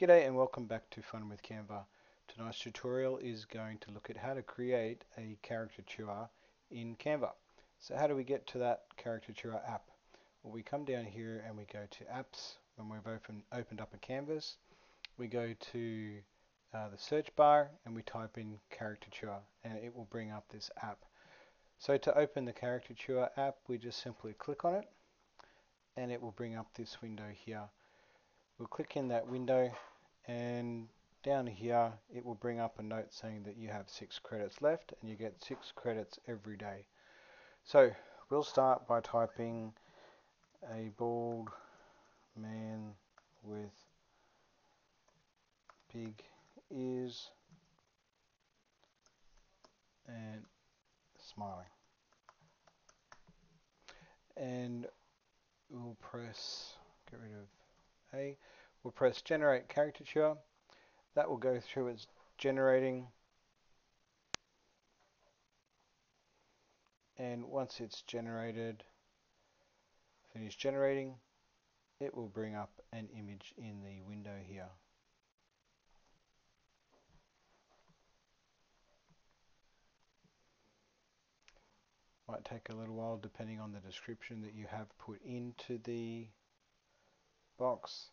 G'day and welcome back to Fun with Canva. Tonight's tutorial is going to look at how to create a caricature in Canva. So how do we get to that caricature app? Well we come down here and we go to apps when we've open, opened up a canvas. We go to uh, the search bar and we type in caricature and it will bring up this app. So to open the caricature app we just simply click on it and it will bring up this window here. We'll click in that window and down here it will bring up a note saying that you have six credits left and you get six credits every day. So we'll start by typing a bald man with big ears and smiling. And we'll press, get rid of A, we'll press generate caricature. That will go through its generating and once it's generated, finish generating, it will bring up an image in the window here. Might take a little while depending on the description that you have put into the box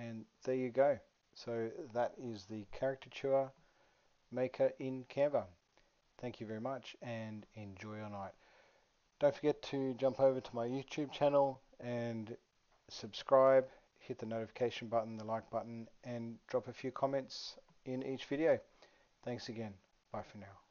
and there you go. So that is the caricature maker in Canva. Thank you very much and enjoy your night. Don't forget to jump over to my YouTube channel and subscribe hit the notification button the like button and drop a few comments in each video. Thanks again. Bye for now